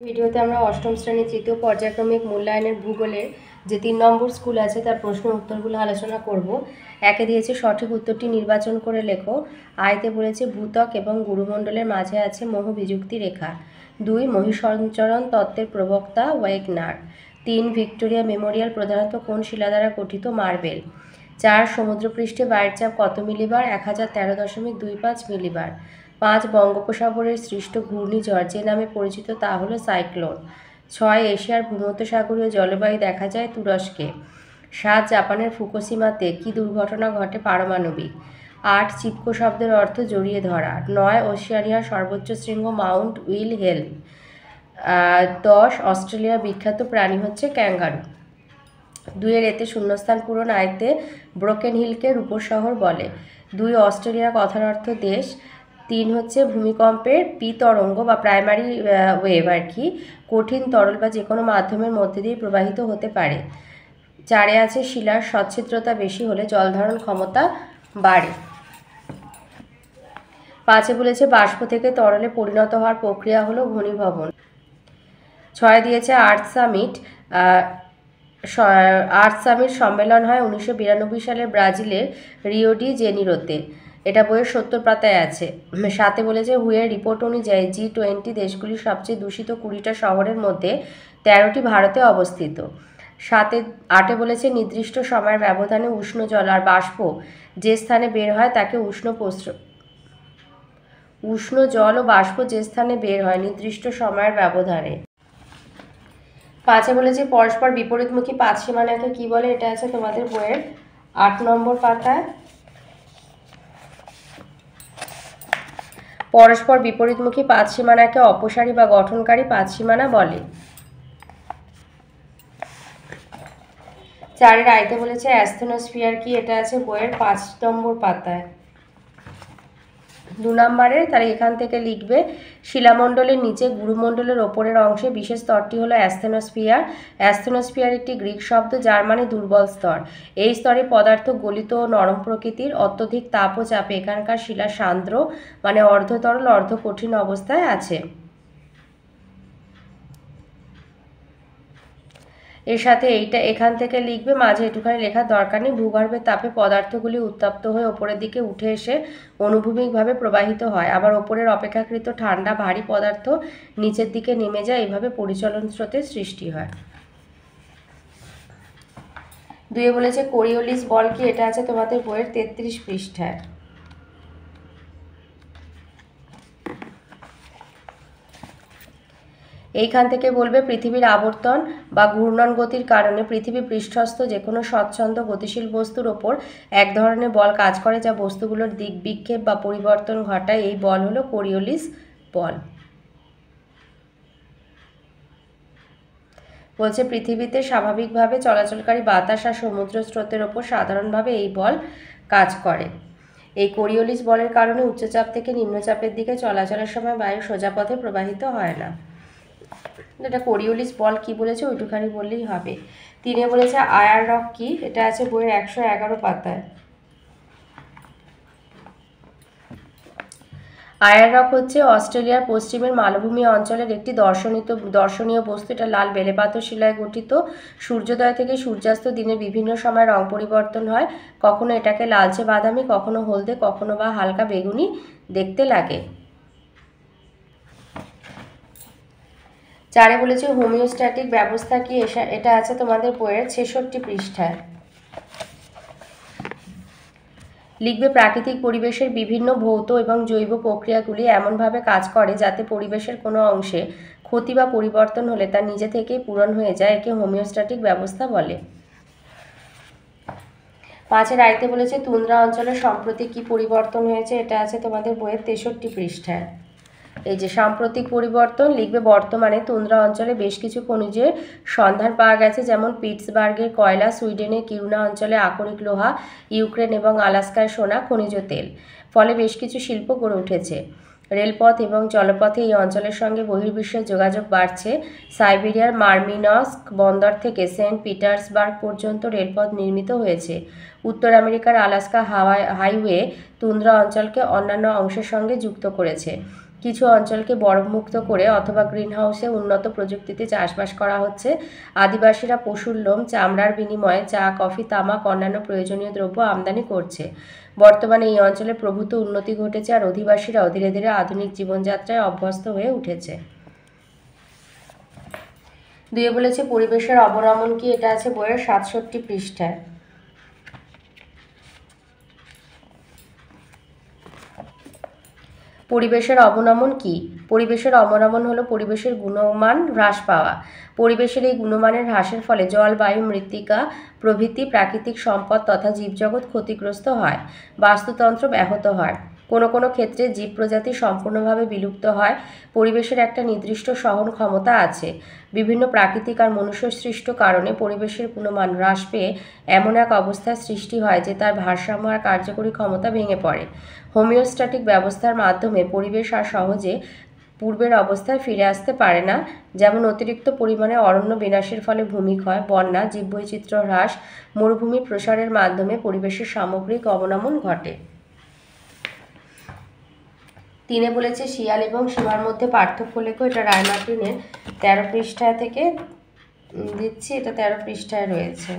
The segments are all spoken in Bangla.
ভিডিওতে আমরা অষ্টম শ্রেণির তৃতীয় পর্যায়ক্রমিক মূল্যায়নের ভূগোলের যে তিন নম্বর স্কুল আছে, তার প্রশ্ন উত্তরগুলো আলোচনা করব। একে দিয়েছে সঠিক উত্তরটি নির্বাচন করে লেখো। আয়তে বলেছে, ভূতক এবং গুরুমণ্ডলের মাঝে আছে মোহ বিযুক্তি রেখা। দুই, মহিষঞ্চরণ তত্ত্বের প্রবক্তা ওয়েগনার। তিন, ভিক্টোরিয়া মেমোরিয়াল প্রধানত কোন শিলা দ্বারা গঠিত মার্বেল? চার, সমুদ্রপৃষ্ঠে বায়ুর চাপ কত মিলিবার? এক হাজার তেরো দশমিক দুই পাঁচ মিলিবার। পাঁচ বঙ্গোপসাগরের সৃষ্ট ঘূর্ণিঝড় যে নামে পরিচিত তা হলো সাইক্লোন। ছয় এশিয়ার ভূমধ্যসাগরীয় জলবায়ু দেখা যায় তুরস্কে। সাত জাপানের ফুকোসীমাতে কী দুর্ঘটনা ঘটে পারমাণবিক? আট চিপকো শব্দের অর্থ জড়িয়ে ধরা। নয় ওশিয়ানিয়ার সর্বোচ্চ শৃঙ্গ মাউন্ট উইল হেল দশ অস্ট্রেলিয়ার বিখ্যাত প্রাণী হচ্ছে ক্যাঙ্গারু। দুইয়ের এতে শূন্যস্থান পূরণ আয়তে ব্রোকেন হিলকে রূপর শহর বলে। দুই অস্ট্রেলিয়ার কথার অর্থ দেশ। তিন হচ্ছে ভূমিকম্পের তরঙ্গ বা প্রাইমারি ওয়েভ আর কি, কঠিন তরল বা যে কোনো মাধ্যমের মধ্যে দিয়ে প্রবাহিত হতে পারে। চারে আছে শিলার সচ্ছিদ্রতা বেশি হলে জলধারণ ক্ষমতা বাড়ে। পাঁচে বলেছে বাষ্প থেকে তরলে পরিণত হওয়ার প্রক্রিয়া হলো ঘনীভবন। ছয় দিয়েছে আর্থ সামিট আর্থ সামিট সম্মেলন হয় উনিশশো বিরানব্বই সালে ব্রাজিলের রিওডি জেনিরোতে। এটা বইয়ের সত্তর পাতায় আছে। সাথে বলেছে, হুয়ের রিপোর্ট অনুযায়ী জি টোয়েন্টি দেশগুলির সবচেয়ে দূষিত কুড়িটা শহরের মধ্যে তেরোটি ভারতে অবস্থিত। সাথে আটে বলেছে, নির্দিষ্ট সময়ের ব্যবধানে উষ্ণ জল আর বাষ্প যে স্থানে বের হয় তাকে উষ্ণ উষ্ণ জল ও বাষ্প যে স্থানে বের হয় নির্দিষ্ট সময়ের ব্যবধানে। পাঁচে বলেছে, পরস্পর বিপরীতমুখী পাঁচ সীমানাকে কি বলে? এটা আছে তোমাদের বইয়ের আট নম্বর পাতায়। পরস্পর বিপরীতমুখী পাঁচ সীমানাকে অপসারী বা গঠনকারী পাঁচ সীমানা বলে। চারের আয়তে বলেছে অ্যাস্থোনোস্ফিয়ার কি? এটা আছে বইয়ের পাঁচ নম্বর পাতায়। দু নম্বরে তারা এখান থেকে লিখবে, শিলামণ্ডলের নিচে গুরুমণ্ডলের ওপরের অংশে বিশেষ স্তরটি হলো অ্যাস্থেনোস্ফিয়ার। অ্যাস্থেনোস্ফিয়ার একটি গ্রিক শব্দ, যার মানে দুর্বল স্তর। এই স্তরে পদার্থ গলিত ও নরম প্রকৃতির অত্যধিক তাপ ও চাপে এখানকার শিলা সান্দ্র মানে অর্ধতরল অর্ধ কঠিন অবস্থায় আছে। এর সাথে এইটা এখান থেকে লিখবে, মাঝে একটুখানি লেখার দরকার নেই ভূগর্ভের তাপে পদার্থগুলি উত্তপ্ত হয়ে ওপরের দিকে উঠে এসে অনুভূমিকভাবে প্রবাহিত হয়। আবার ওপরের অপেক্ষাকৃত ঠান্ডা, ভারী পদার্থ নিচের দিকে নেমে যায় এইভাবে পরিচলন স্রোতের সৃষ্টি হয়। দুয়ে বলেছে, কোরিওলিস বল কি? এটা আছে তোমাদের বইয়ের তেত্রিশ পৃষ্ঠায়। এইখান থেকে বলবে পৃথিবীর আবর্তন বা ঘূর্ণন গতির কারণে পৃথিবী পৃষ্ঠস্থ যে কোনো স্বচ্ছন্দ গতিশীল বস্তুর ওপর এক ধরনের বল কাজ করে যা বস্তুগুলোর দিক বিক্ষেপ বা পরিবর্তন ঘটায়। এই বল হলো কোরিওলিস বল। বলছে, পৃথিবীতে স্বাভাবিকভাবে চলাচলকারী বাতাস আর সমুদ্র স্রোতের ওপর সাধারণভাবে এই বল কাজ করে। এই কোরিওলিস বলের কারণে উচ্চচাপ থেকে নিম্নচাপের দিকে চলাচলের সময় বায়ু সোজা পথে প্রবাহিত হয় না। এটা কোরিওলিস বল কি বলেছে ওইটুখানি বললেই হবে। তিনে বলেছে, আয়ার রক কি? এটা আছে বইয়ের একশো এগারো পাতায়। আয়ার রক হচ্ছে অস্ট্রেলিয়ার পশ্চিমের মালভূমি অঞ্চলের একটি দর্শনিত, দর্শনীয় বস্তু। এটা লাল বেলেপাথর শিলায় গঠিত। সূর্যোদয় থেকে সূর্যাস্ত দিনে বিভিন্ন সময় রং পরিবর্তন হয়। কখনো এটাকে লালচে বাদামি, কখনো হলদে, কখনো বা হালকা বেগুনি দেখতে লাগে। চারে বলেছে হোমিওস্ট্যাটিক ব্যবস্থা কি এটা আছে তোমাদের বইয়ের ছেষট্টি পৃষ্ঠায়। লিখবে প্রাকৃতিক পরিবেশের বিভিন্ন ভৌত এবং জৈব প্রক্রিয়াগুলি এমনভাবে কাজ করে যাতে পরিবেশের কোনো অংশে ক্ষতি বা পরিবর্তন হলে তা নিজে থেকেই পূরণ হয়ে যায়, একে হোমিওস্ট্যাটিক ব্যবস্থা বলে। পাঁচের আইতে বলেছে, তুন্দ্রা অঞ্চলের সম্প্রতি কি পরিবর্তন হয়েছে, এটা আছে তোমাদের বইয়ের তেষট্টি পৃষ্ঠায়। এই যে সাম্প্রতিক পরিবর্তন লিখবে বর্তমানে তুন্দ্রা অঞ্চলে বেশ কিছু খনিজের সন্ধান পাওয়া গেছে, যেমন পিটসবার্গের কয়লা, সুইডেনের কিরুনা অঞ্চলে আকরিক লোহা, ইউক্রেন এবং আলাস্কায় সোনা খনিজ তেল, ফলে বেশ কিছু শিল্প গড়ে উঠেছে। রেলপথ এবং জলপথে এই অঞ্চলের সঙ্গে বহির্বিশ্বের যোগাযোগ বাড়ছে। সাইবেরিয়ার মার্মিনস্ক বন্দর থেকে সেন্ট পিটার্সবার্গ পর্যন্ত রেলপথ নির্মিত হয়েছে। উত্তর আমেরিকার আলাস্কা হাওয়াই হাইওয়ে তুন্দ্রা অঞ্চলকে অন্যান্য অংশের সঙ্গে যুক্ত করেছে। কিছু অঞ্চলকে বরফমুক্ত করে অথবা গ্রিনহাউসে উন্নত প্রযুক্তিতে চাষবাস করা হচ্ছে। আদিবাসীরা পশুর লোম, চামড়ার বিনিময়ে চা, কফি, তামাক, অন্যান্য প্রয়োজনীয় দ্রব্য আমদানি করছে। বর্তমানে এই অঞ্চলে প্রভূত উন্নতি ঘটেছে আর অধিবাসীরাও ধীরে ধীরে আধুনিক জীবনযাত্রায় অভ্যস্ত হয়ে উঠেছে। দুয়ে বলেছে, পরিবেশের অবনমন কি এটা আছে বইয়ের সাতষট্টি পৃষ্ঠায়। পরিবেশের অবনমন কি? পরিবেশের অবনমন হলো পরিবেশের গুণমান হ্রাস পাওয়া। পরিবেশের এই গুণমানের হ্রাসের ফলে জলবায়ু মৃত্তিকা প্রভৃতি প্রাকৃতিক সম্পদ তথা জীবজগৎ ক্ষতিগ্রস্ত হয়। বাস্তুতন্ত্র ব্যাহত হয়। কোনো কোনো ক্ষেত্রে জীব প্রজাতি সম্পূর্ণভাবে বিলুপ্ত হয়। পরিবেশের একটা নির্দিষ্ট সহন ক্ষমতা আছে। বিভিন্ন প্রাকৃতিক আর মনুষ্য সৃষ্ট কারণে পরিবেশের গুণমান হ্রাস পেয়ে এমন এক অবস্থার সৃষ্টি হয় যে তার ভারসাম্য আর কার্যকরী ক্ষমতা ভেঙে পড়ে। হোমিওস্ট্যাটিক ব্যবস্থার মাধ্যমে পরিবেশ আর সহজে পূর্বের অবস্থায় ফিরে আসতে পারে না। যেমন অতিরিক্ত পরিমাণে অরণ্য বিনাশের ফলে ভূমিক্ষয় বন্যা, জীববৈচিত্র্য হ্রাস, মরুভূমি প্রসারের মাধ্যমে পরিবেশের সামগ্রিক অবনমন ঘটে। তিনে বলেছে শিয়াল এবং সীমার মধ্যে পার্থক্য লেখো, এটা রায়মার্টিনের তেরো পৃষ্ঠা থেকে দিচ্ছি, এটা তেরো পৃষ্ঠায় রয়েছে।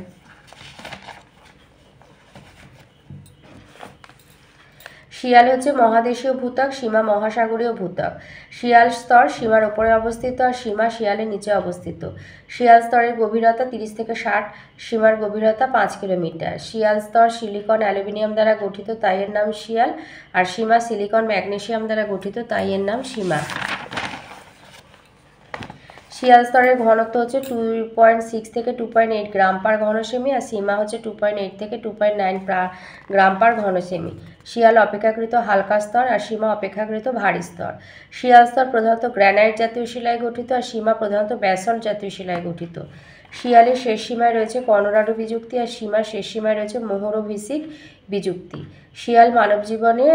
শিয়াল হচ্ছে মহাদেশীয় ভূতক সীমা মহাসাগরীয় ভূতক শিয়াল স্তর সীমার ওপরে অবস্থিত আর সীমা শিয়ালের নিচে অবস্থিত। শিয়াল স্তরের গভীরতা তিরিশ থেকে ষাট, সীমার গভীরতা পাঁচ কিলোমিটার। শিয়াল স্তর সিলিকন অ্যালুমিনিয়াম দ্বারা গঠিত, তাই এর নাম শিয়াল, আর সীমা সিলিকন ম্যাগনেশিয়াম দ্বারা গঠিত, তাই এর নাম সীমা। শিয়াল স্তরের ঘনত্ব হচ্ছে টু পয়েন্ট সিক্স থেকে two point eight gram per ঘনসেমি আর সীমা হচ্ছে টু পয়েন্ট এইট থেকে two point nine gram per ঘনসেমি। শিয়াল অপেক্ষাকৃত হালকা স্তর আর সীমা অপেক্ষাকৃত ভারী স্তর। শিয়াল স্তর প্রধানত গ্র্যানাইট জাতীয় শিলায় গঠিত আর সীমা প্রধানত ব্যাসল্ট জাতীয় শিলায় গঠিত। শিয়ালের শেষ সীমায় রয়েছে কর্ণরাডু বিযুক্তি আর সীমার শেষ সীমায় রয়েছে মোহরভিসিক বিযুক্তি। শিয়াল মানব জীবনে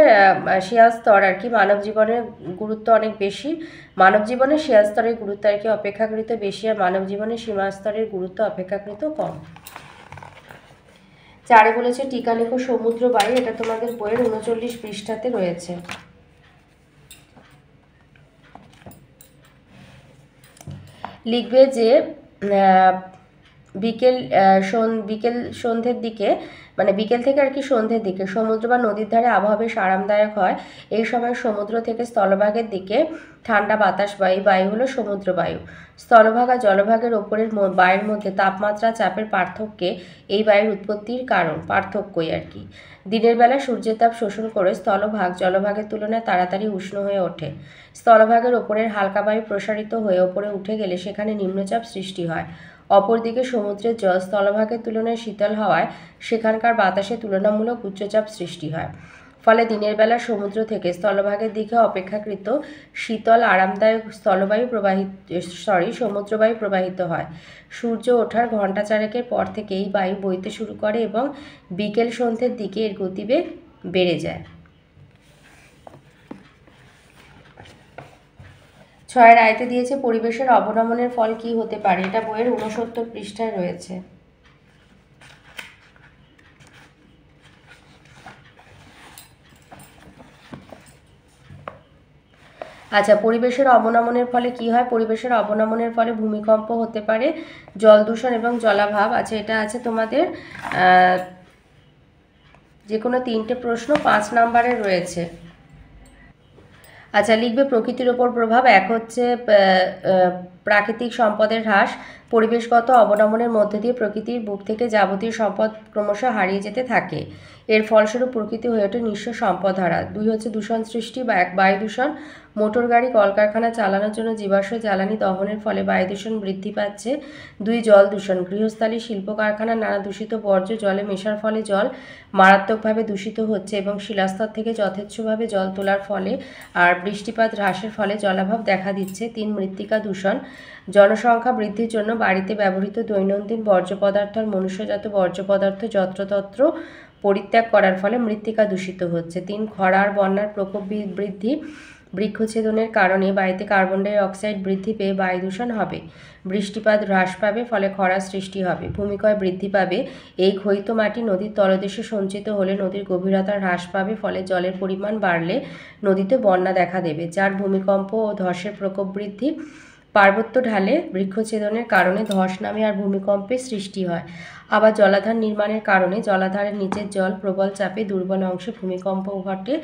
শিয়াল স্তর আর কি, মানব জীবনের গুরুত্ব অনেক বেশি। মানব জীবনে শিয়াল স্তরের গুরুত্ব আর কি অপেক্ষাকৃত বেশি আর মানব জীবনে সীমা স্তরের গুরুত্ব অপেক্ষাকৃত কম। চারে বলেছে, টিকা লেখো সমুদ্র বায়ু, এটা তোমাদের বইয়ের উনচল্লিশ পৃষ্ঠাতে রয়েছে। লিখবে যে বিকেল সন বিকেল সন্ধ্যের দিকে মানে বিকেল থেকে আর কি সন্ধ্যের দিকে। সমুদ্র বা নদীর ধারে আবহাওয়া বেশ আরামদায়ক হয়। এই সময় সমুদ্র থেকে স্থলভাগের দিকে ঠান্ডা বাতাস বায়ু বায়ু হলো সমুদ্র বায়ু স্থলভাগ আর জলভাগের ওপরের বায়ুর মধ্যে তাপমাত্রা চাপের পার্থক্যে এই বায়ুর উৎপত্তির কারণ, পার্থক্যই আর কি। দিনের বেলা সূর্যের তাপ শোষণ করে স্থলভাগ জলভাগের তুলনায় তাড়াতাড়ি উষ্ণ হয়ে ওঠে। স্থলভাগের ওপরের হালকা বায়ু প্রসারিত হয়ে ওপরে উঠে গেলে সেখানে নিম্নচাপ সৃষ্টি হয়। অপরদিকে সমুদ্রের জল স্থলভাগের তুলনায় শীতল হওয়ায় সেখানকার বাতাসে তুলনামূলক উচ্চচাপ সৃষ্টি হয়। ফলে দিনের বেলা সমুদ্র থেকে স্থলভাগের দিকে অপেক্ষাকৃত শীতল, আরামদায়ক স্থলবায়ু প্রবাহিত সরি সমুদ্রবায়ু প্রবাহিত হয়। সূর্য ওঠার ঘণ্টা চারেকের পর থেকে এই বায়ু বইতে শুরু করে এবং বিকেল সন্ধ্যের দিকে এর গতিবেগ বেড়ে যায়। ছয়ের আয়তে দিয়েছে, পরিবেশের অবনমনের ফল কি হতে পারে? এটা বইয়ের উনসত্তর পৃষ্ঠায় রয়েছে। আচ্ছা পরিবেশের অবনমনের ফলে কি হয়? পরিবেশের অবনমনের ফলে ভূমিকম্প হতে পারে, জল দূষণ এবং জলাভাব। আচ্ছা এটা আছে তোমাদের যে কোনো তিনটে প্রশ্ন, পাঁচ নাম্বারে রয়েছে। আচ্ছা লিখবে প্রকৃতির ওপর প্রভাব এক হচ্ছে প্রাকৃতিক সম্পদের হ্রাস, পরিবেশগত অবনমনের মধ্যে দিয়ে প্রকৃতির বুক থেকে যাবতীয় সম্পদ ক্রমশ হারিয়ে যেতে থাকে। এর ফলস্বরূপ প্রকৃতি হয়ে ওঠে নিঃস্ব সম্পদ হারা দুই হচ্ছে দূষণ সৃষ্টি বা এক বায়ু দূষণ। মোটর গাড়ি, কলকারখানা চালানোর জন্য জীবাশ্ম জ্বালানি দহনের ফলে বায়ু দূষণ বৃদ্ধি পাচ্ছে। দুই, জল দূষণ। গৃহস্থালী শিল্প কারখানা নানা দূষিত বর্জ্য জলে মেশার ফলে জল মারাত্মকভাবে দূষিত হচ্ছে এবং শিলাস্তর থেকে যথেচ্ছভাবে জল তোলার ফলে আর বৃষ্টিপাত হ্রাসের ফলে জলাভাব দেখা দিচ্ছে। তিন, মৃত্তিকা দূষণ। জনসংখ্যা বৃদ্ধির জন্য বাড়িতে ব্যবহৃত দৈনন্দিন বর্জ্য পদার্থ আর মনুষ্যজাত বর্জ্য পদার্থ যত্রতত্র পরিত্যাগ করার ফলে মৃত্তিকা দূষিত হচ্ছে। তিন খরার বন্যার প্রকোপ বৃদ্ধি বৃক্ষছেদনের কারণে বায়ুতে কার্বন ডাই অক্সাইড বৃদ্ধি পেয়ে বায়ু দূষণ হবে। বৃষ্টিপাত হ্রাস পাবে, ফলে খরা সৃষ্টি হবে। ভূমিক্ষয় বৃদ্ধি পাবে, এই ক্ষয়িত মাটি নদীর তলদেশে সঞ্চিত হলে নদীর গভীরতা হ্রাস পাবে, ফলে জলের পরিমাণ বাড়লে নদীতে বন্যা দেখা দেবে, যার ভূমিকম্প ও ধসের প্রকোপ বৃদ্ধি পার্বত্য ঢালে বৃক্ষছেদনের কারণে ধস নামে আর ভূমিকম্পের সৃষ্টি হয়। আবার জলাধার নির্মাণের কারণে জলাধারের নিচের জল প্রবল চাপে দুর্বল অংশে ভূমিকম্প ঘটে,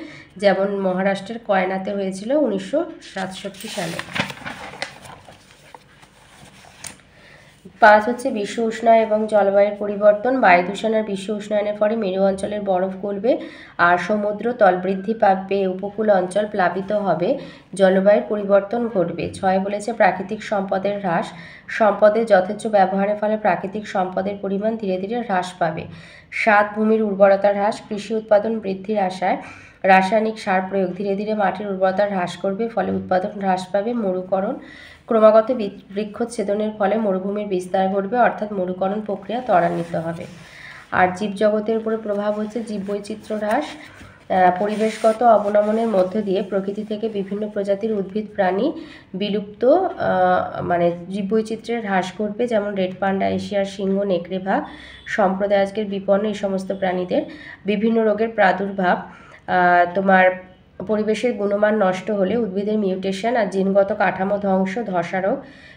যেমন মহারাষ্ট্রের কয়নাতে হয়েছিল উনিশশো সাতষট্টি সালে। পাঁচ হচ্ছে বিশ্ব উষ্ণায়ন এবং জলবায়ুর পরিবর্তন। বায়ু দূষণ আর বিশ্ব উষ্ণায়নের ফলে মেরু অঞ্চলের বরফ গলবে আর সমুদ্র তল বৃদ্ধি পাবে। উপকূল অঞ্চল প্লাবিত হবে। জলবায়ুর পরিবর্তন ঘটবে। ছয় বলেছে প্রাকৃতিক সম্পদের হ্রাস। সম্পদের যথেচ্ছ ব্যবহারের ফলে প্রাকৃতিক সম্পদের পরিমাণ ধীরে ধীরে হ্রাস পাবে। সাত, ভূমির উর্বরতা হ্রাস। কৃষি উৎপাদন বৃদ্ধির আশায় রাসায়নিক সার প্রয়োগ ধীরে ধীরে মাটির উর্বরতা হ্রাস করবে, ফলে উৎপাদন হ্রাস পাবে। মরুকরণ। ক্রমাগত বৃক্ষচ্ছেদনের ফলে মরুভূমির বিস্তার ঘটবে, অর্থাৎ মরুকরণ প্রক্রিয়া ত্বরান্বিত হবে। আর জীবজগতের উপরে প্রভাব হচ্ছে জীববৈচিত্র্য হ্রাস পরিবেশগত অবনমনের মধ্য দিয়ে প্রকৃতি থেকে বিভিন্ন প্রজাতির উদ্ভিদ, প্রাণী বিলুপ্ত মানে জীববৈচিত্র্যের হ্রাস ঘটবে, যেমন রেড পান্ডা, এশিয়ার সিংহ নেকড়ে ভাগ সম্প্রদায় আজকের বিপন্ন এই সমস্ত প্রাণীদের। বিভিন্ন রোগের প্রাদুর্ভাব তোমার পরিবেশের গুণমান নষ্ট হলে উদ্ভিদের মিউটেশন আর জিনগত কাঠামো ধ্বংস, ধসারোগ,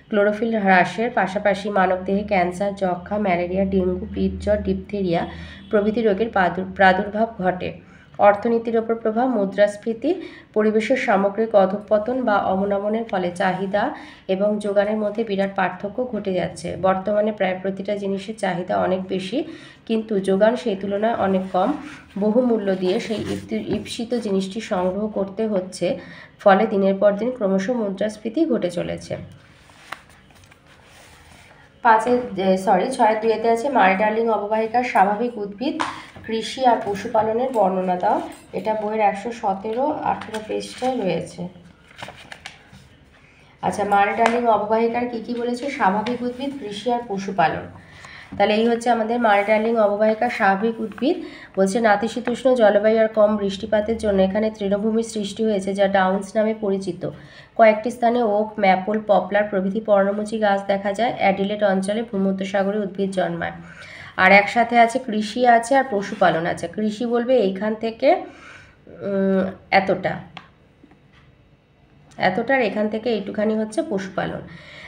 ক্লোরোফিল হ্রাসের পাশাপাশি মানবদেহে ক্যান্সার যক্ষা ম্যালেরিয়া, ডেঙ্গু পিৎজ্বর ডিপথেরিয়া প্রভৃতি রোগের প্রাদুর্ভাব ঘটে। অর্থনীতির ওপর প্রভাব, মুদ্রাস্ফীতি, পরিবেশের সামগ্রিক অধঃপতন বা অবনমনের ফলে চাহিদা এবং যোগানের মধ্যে বিরাট পার্থক্য ঘটে যাচ্ছে। বর্তমানে প্রায় প্রতিটা জিনিসের চাহিদা অনেক বেশি, কিন্তু যোগান সেই তুলনায় অনেক কম। বহুমূল্য দিয়ে সেই ঈপ্সিত জিনিসটি সংগ্রহ করতে হচ্ছে, ফলে দিনের পর দিন ক্রমশ মুদ্রাস্ফীতি ঘটে চলেছে। পাঁচের সরি ছয়ের দুয়েতে আছে মারিডার্লিং অববাহিকার স্বাভাবিক উদ্ভিদ কৃষি আর পশুপালনের বর্ণনা দাও। এটা বইয়ের একশো সতেরো, আঠেরো পেজটায় রয়েছে। আচ্ছা মারে ডার্লিং অববাহিকার কী কী বলেছে? স্বাভাবিক উদ্ভিদ, কৃষি আর পশুপালন। তাহলে এই হচ্ছে আমাদের মারে ডার্লিং অববাহিকার স্বাভাবিক উদ্ভিদ। বলছে, নাতিশীতোষ্ণ জলবায়ু আর কম বৃষ্টিপাতের জন্য এখানে তৃণভূমির সৃষ্টি হয়েছে, যা ডাউন্স নামে পরিচিত। কয়েকটি স্থানে ওক, ম্যাপল, পপলার প্রভৃতি পর্ণমোচী গাছ দেখা যায়। অ্যাডিলেট অঞ্চলে ভূমধ্যসাগরে উদ্ভিদ জন্মায়। আর একসাথে আছে কৃষি আছে আর পশুপালন আছে। কৃষি বলবে এইখান থেকে এতটা। এতটার এখান থেকে এইটুখানি হচ্ছে পশুপালন।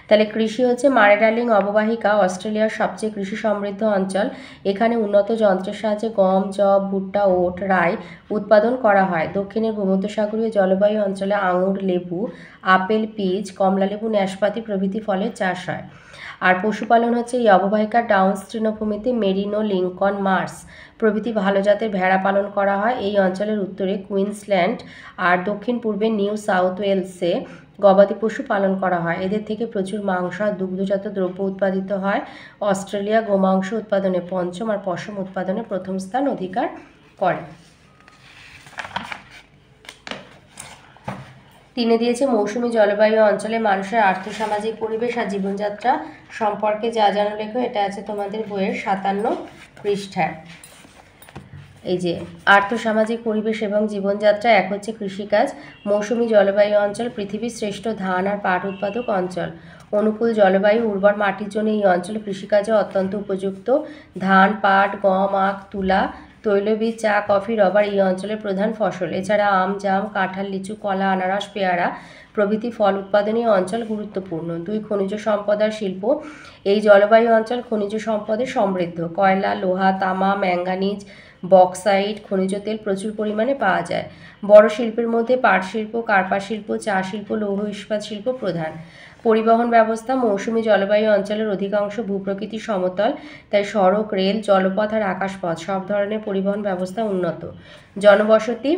তাহলে কৃষি হচ্ছে মারেডালিং অববাহিকা, অস্ট্রেলিয়ার সবচেয়ে কৃষি সমৃদ্ধ অঞ্চল। এখানে উন্নত যন্ত্রের সাহায্যে গম জব ভুট্টা, ওট, রাই উৎপাদন করা হয়। দক্ষিণের ভূমধ্যসাগরীয় জলবায়ু অঞ্চলে আঙুর, লেবু, আপেল, পিচ, কমলালেবু ন্যাশপাতি প্রভৃতি ফলের চাষ হয়। আর পশুপালন হচ্ছে এই অববাহিকার ডাউন তৃণভূমিতে মেরিনো, লিঙ্কন, মার্স। প্রভৃতি ভালো জাতের ভেড়া পালন করা হয় এই অঞ্চলের উত্তরে কুইন্সল্যান্ড আর দক্ষিণ পূর্বে নিউ সাউথ ওয়েলসে গবাদি পশু পালন করা হয়। এদের থেকে প্রচুর মাংস আর দুগ্ধজাত দ্রব্য উৎপাদিত হয়। অস্ট্রেলিয়া গোমাংস উৎপাদনে পঞ্চম আর পশম উৎপাদনে প্রথম স্থান অধিকার করে। তিনে দিয়েছে মৌসুমি জলবায়ু অঞ্চলে মানুষের আর্থসামাজিক পরিবেশ আর জীবনযাত্রা সম্পর্কে যা জানো লেখো, এটা আছে তোমাদের বইয়ের সাতান্ন পৃষ্ঠায়। এই যে আর্থসামাজিক পরিবেশ এবং জীবনযাত্রা এক হচ্ছে কৃষিকাজ। মৌসুমি জলবায়ু অঞ্চল পৃথিবীর শ্রেষ্ঠ ধান আর পাট উৎপাদক অঞ্চল। অনুকূল জলবায়ু, উর্বর মাটির জন্য এই অঞ্চল কৃষিকাজে অত্যন্ত উপযুক্ত। ধান, পাট, গম, আখ, তুলা তৈলবীজ, চা, কফি, রবার এই অঞ্চলের প্রধান ফসল। এছাড়া আম, জাম, কাঁঠাল, লিচু, কলা, আনারস, পেয়ারা প্রভৃতি ফল উৎপাদনী অঞ্চল গুরুত্বপূর্ণ। দুই খনিজ সম্পদ আর শিল্প, এই জলবায়ু অঞ্চল খনিজ সম্পদে সমৃদ্ধ। কয়লা, লোহা, তামা, ম্যাঙ্গানিজ, বক্সাইট, খনিজ তেল প্রচুর পরিমাণে পাওয়া যায়। বড় শিল্পের মধ্যে পাট শিল্প, কার্পা শিল্প, চা শিল্প, লৌহ ইস্পাত শিল্প প্রধান। পরিবহন ব্যবস্থা মৌসুমি জলবায়ু অঞ্চলের অধিকাংশ ভূপ্রকৃতি সমতল, তাই সড়ক, রেল, জলপথ আর আকাশপথ সব ধরনের পরিবহন ব্যবস্থা উন্নত। জনবসতি,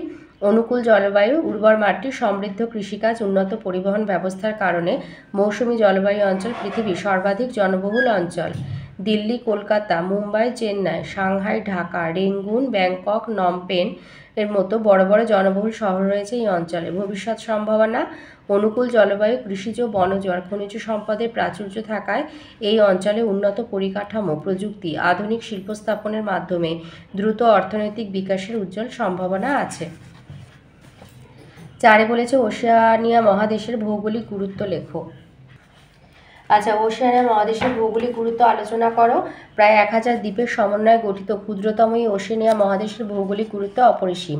অনুকূল জলবায়ু, উর্বর মাটি, সমৃদ্ধ কৃষিকাজ, উন্নত পরিবহন ব্যবস্থার কারণে মৌসুমি জলবায়ু অঞ্চল পৃথিবীর সর্বাধিক জনবহুল অঞ্চল। Delhi, Kolkata, Mumbai, Chennai, Shanghai, Dhaka Rangoon Bangkok Phnom Penh এর মতো বড় বড় জনবহুল শহর রয়েছে এই অঞ্চলে। ভবিষ্যৎ সম্ভাবনা, অনুকূল জলবায়ু, কৃষিজ বনজ আর খনিজ সম্পদের প্রাচুর্য থাকায় এই অঞ্চলে উন্নত পরিকাঠামো, প্রযুক্তি, আধুনিক শিল্প স্থাপনের মাধ্যমে দ্রুত অর্থনৈতিক বিকাশের উজ্জ্বল সম্ভাবনা আছে। চারে বলেছে ওশিয়ানিয়া মহাদেশের ভৌগোলিক গুরুত্ব লেখো। আচ্ছা ওশিয়ানিয়া মহাদেশের ভৌগোলিক গুরুত্ব আলোচনা করো। প্রায় এক হাজার দ্বীপের সমন্বয়ে গঠিত ক্ষুদ্রতম এই ওশেনিয়া মহাদেশের ভৌগোলিক গুরুত্ব অপরিসীম।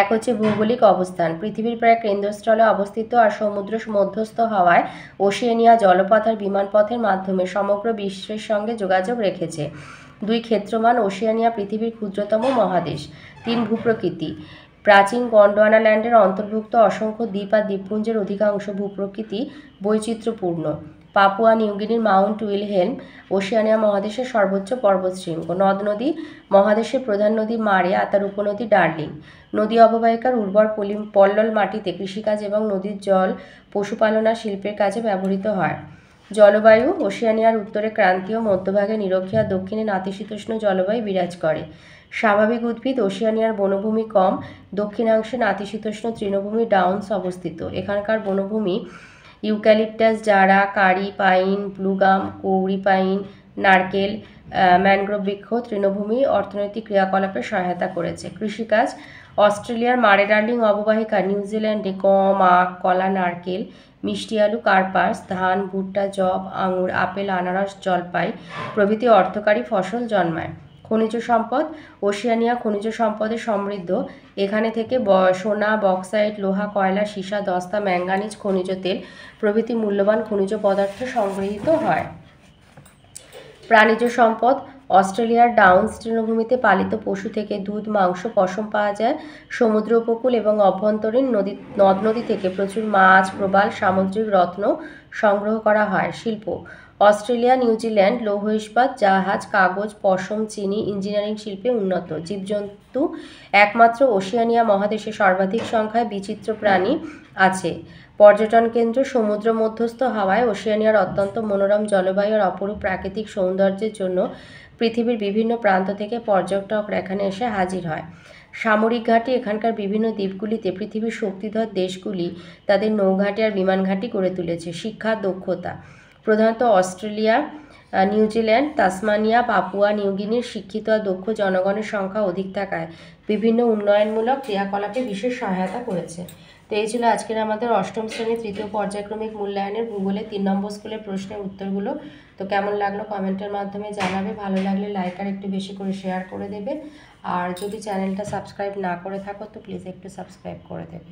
এক হচ্ছে ভৌগোলিক অবস্থান। পৃথিবীর প্রায় কেন্দ্রস্থলে অবস্থিত আর সমুদ্র মধ্যস্থ হওয়ায় ওশেনিয়া জলপথ আর বিমানপথের মাধ্যমে সমগ্র বিশ্বের সঙ্গে যোগাযোগ রেখেছে। দুই ক্ষেত্রমান ওশিয়ানিয়া পৃথিবীর ক্ষুদ্রতম মহাদেশ। তিন ভূপ্রকৃতি। প্রাচীন গন্ডোয়ানা ল্যান্ডের অন্তর্ভুক্ত অসংখ্য দ্বীপ আর দ্বীপপুঞ্জের অধিকাংশ ভূপ্রকৃতি বৈচিত্র্যপূর্ণ। পাপুয়া নিউগিনির মাউন্ট উইলহেলম, ওশিয়ানিয়া মহাদেশের সর্বোচ্চ পর্বতশৃঙ্গ নদ নদী, মহাদেশের প্রধান নদী মারিয়া, আর তার উপনদী ডার্লিং। নদী অববাহিকার উর্বর পলিম পল্লল মাটিতে কৃষিকাজ এবং নদীর জল পশুপালনা শিল্পের কাজে ব্যবহৃত হয়। জলবায়ু ওশিয়ানিয়ার উত্তরে ক্রান্তীয়, মধ্যভাগে নিরক্ষীয় দক্ষিণে নাতিশীতোষ্ণ জলবায়ু বিরাজ করে। স্বাভাবিক উদ্ভিদ ওশিয়ানিয়ার বনভূমি কম, দক্ষিণাংশে নাতিশীতোষ্ণ তৃণভূমি ডাউন্স অবস্থিত। এখানকার বনভূমি eucalyptus, jarrah, karri, pine, blue gum, kauri, pine, নারকেল ম্যানগ্রোভ বৃক্ষ, তৃণভূমি, অর্থনৈতিক ক্রিয়াকলাপে সহায়তা করেছে। কৃষিকাজ, অস্ট্রেলিয়ার মারে ডার্লিং অববাহিকা নিউজিল্যান্ডে গম, আখ, কলা, নারকেল, মিষ্টি আলু, কার্পাস, ধান, ভুট্টা জব আঙুর, আপেল, আনারস, জলপাই প্রভৃতি অর্থকারী ফসল জন্মায়। খনিজ সম্পদ, ওশিয়ানিয়া খনিজ সম্পদে সমৃদ্ধ। এখানে থেকে সোনা, বক্সাইট, লোহা, কয়লা, সীসা, দস্তা, ম্যাঙ্গানিজ, খনিজ তেল প্রভৃতি মূল্যবান খনিজ পদার্থ সংগৃহীত হয়। প্রাণীজ সম্পদ, অস্ট্রেলিয়ার ডাউন্স তৃণভূমিতে পালিত পশু থেকে দুধ, মাংস, পশম পাওয়া যায়। সমুদ্র উপকূল এবং অভ্যন্তরীণ নদী, নদ নদী থেকে প্রচুর মাছ, প্রবাল, সামুদ্রিক রত্ন সংগ্রহ করা হয়। শিল্প অস্ট্রেলিয়া নিউজিল্যান্ড লৌহ ইস্পাত, জাহাজ, কাগজ, পশম, চিনি, ইঞ্জিনিয়ারিং শিল্পে উন্নত। জীবজন্তু একমাত্র ওশিয়ানিয়া মহাদেশে সর্বাধিক সংখ্যায় বিচিত্র প্রাণী আছে। পর্যটন কেন্দ্র সমুদ্র মধ্যস্থ হাওয়ায় ওশিয়ানিয়ার অত্যন্ত মনোরম জলবায়ুর অপরূপ প্রাকৃতিক সৌন্দর্যের জন্য পৃথিবীর বিভিন্ন প্রান্ত থেকে পর্যটকরা এখানে এসে হাজির হয়। সামরিক ঘাঁটি এখানকার বিভিন্ন দ্বীপগুলিতে পৃথিবীর শক্তিধর দেশগুলি তাদের নৌঘাটি আর বিমান ঘাঁটি গড়ে তুলেছে। শিক্ষা, দক্ষতা প্রধানত Australia New Zealand Tasmania, Papua নিউগিনির শিক্ষিত আর দক্ষ জনগণের সংখ্যা অধিক থাকায় বিভিন্ন উন্নয়নমূলক ক্রিয়াকলাপে বিশেষ সহায়তা করেছে। তো এই ছিল আজকের আমাদের অষ্টম শ্রেণির তৃতীয় পর্যায়ক্রমিক মূল্যায়নের ভূগোলে তিন নম্বর স্কুলের প্রশ্নের উত্তরগুলো। তো কেমন লাগল কমেন্টের মাধ্যমে জানাবে, ভালো লাগলে লাইক আর একটু বেশি করে শেয়ার করে দেবে। আর যদি চ্যানেলটা সাবস্ক্রাইব না করে থাকো, তো প্লিজ একটু সাবস্ক্রাইব করে দেবে।